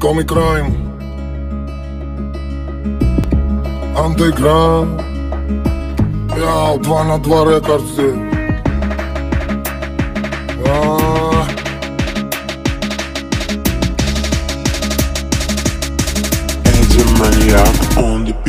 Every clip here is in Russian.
Комик Крайм Андеграунд. Яу, два на два рекордсы. А,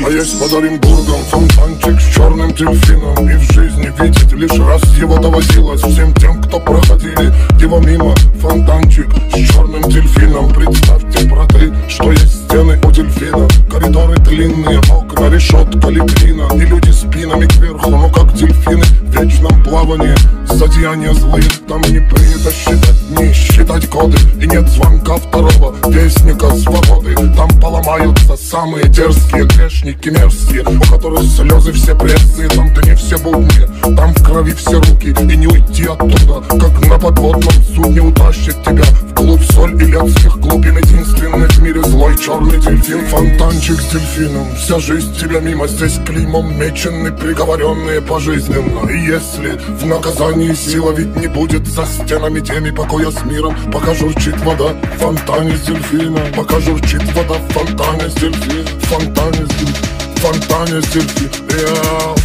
есть под Оренбургом фонтанчик с черным дельфином. И в жизни видеть лишь раз его доводилось Всем тем, кто проходили его мимо Фонтанчик с черным дельфином. Представьте, браты, что есть стены у дельфина. Коридоры длинные, окна, решетка, литрина. И люди спинами кверху, ну как дельфины В вечном плавании. Зодеяния злые, там не принято считать дни, считать годы И нет звонка второго вестника свободы. Там поломаются самые дерзкие грешники мерзкие У которых слезы все пресные, там то не все будни Там крови все руки, и не уйти оттуда. Как на подводном судне утащит тебя В клуб соль и летских глубин. Единственный в мире злой черный дельфин Фонтанчик с дельфином, вся жизнь тебя мимо Здесь клеймом мечены, приговоренные пожизненно. И если в наказании сила ведь не будет За стенами теми покоя с миром Пока журчит вода в фонтане с дельфином. Пока журчит вода в фонтане с дельфином. Фонтане с дельфином фонтане с дельфином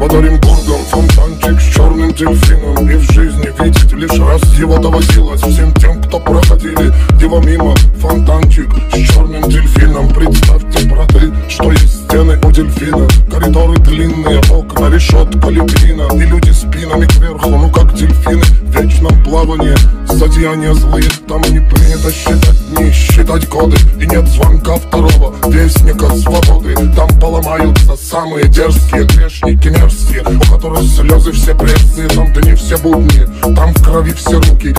А есть под Оренбургом фонтанчик с черным дельфином. И в жизни видеть лишь раз его доводилось Всем тем, кто проходили его мимо. Фонтанчик с черным дельфином. Представьте, браты, что есть стены у дельфина. Коридоры длинные, окна, решетка, литрина И люди спинами кверху, ну как дельфины В вечном плавании. Зодеяния злые, там не принято считать дни, считать годы И нет звонка второго вестника свободы. Там поломаются самые дерзкие грешники мерзкие У которых слезы все пресные, там-то не все будни. Там в крови все руки